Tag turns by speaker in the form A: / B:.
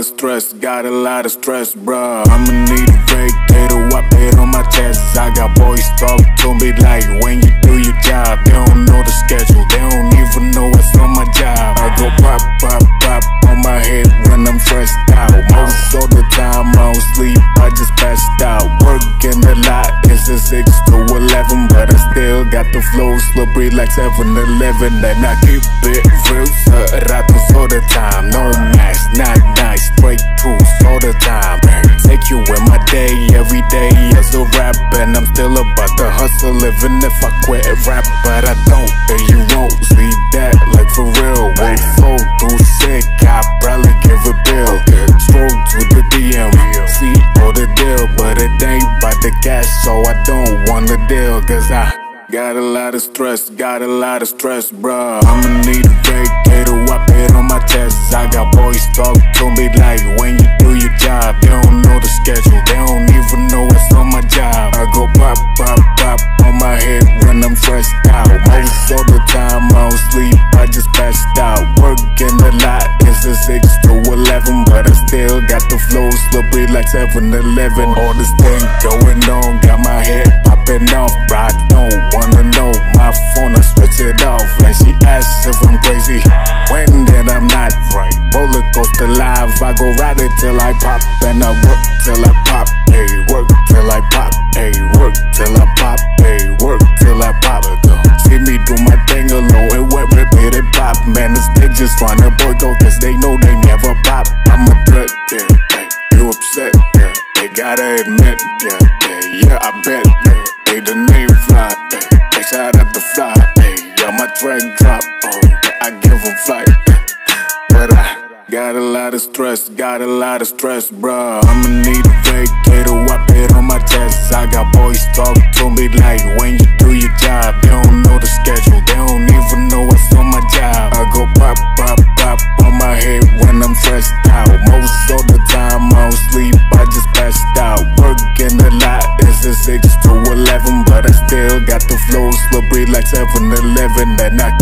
A: stress, got a lot of stress, bruh. I'ma need a vacator, wipe it on my chest. I got boys talk to me like when you do your job, they don't know the schedule, they don't even know what's on my job. I go pop, pop, pop on my head when I'm stressed out. Most of the time I don't sleep, I just passed out. Working a lot, it's a 6 got the flow slippery like 7 Eleven. And I keep it real, sir, all the time. No mask, not nice, straight truth all the time. Take you in my day, every day as a rap, and I'm still about to hustle, even if I quit rap, but I don't. And you won't see that, like for real. Won't flow too sick, I probably give a bill. Stroll to the DM, see all the deal, but it ain't about the cash, so I don't wanna deal, cause I. Got a lot of stress, got a lot of stress, bruh. I'ma need a vacator, wipe it on my chest. I got boys talk to me like when you do your job. They don't know the schedule, they don't even know what's on my job. I go pop, pop, pop on my head when I'm stressed out. Most of the time I don't sleep, I just passed out. Working a lot, it's a 6 to 11, but I still got the flow slippery like 7 Eleven. All this thing going on, got my head if I'm crazy. When then I'm not right. Roller coaster live, I go ride it till I pop. And I work till I pop. Hey, work till I pop. Hey, work till I lot of stress, got a lot of stress, bruh. I'ma need a vacator, wipe it on my chest. I got boys talk to me like when you do your job. They don't know the schedule, they don't even know what's on my job. I go pop, pop, pop on my head when I'm stressed out. Most of the time I don't sleep, I just passed out. Working a lot, it's a 6 to 11, but I still got the flow slippery like 7 Eleven. And I